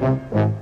Música